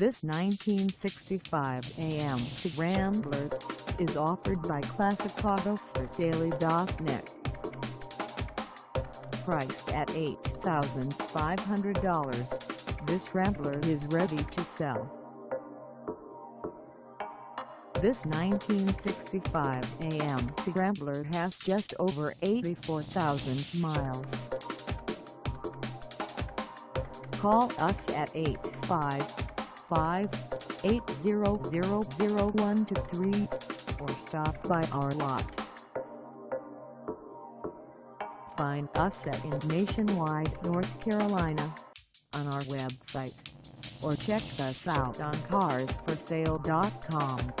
This 1965 AMC Rambler is offered by ClassicAutosForSale.net. Priced at $8,500, this Rambler is ready to sell. This 1965 AMC Rambler has just over 84,000 miles. Call us at 855-800-0123 or stop by our lot. Find us at in Nationwide, North Carolina on our website or check us out on carsforsale.com.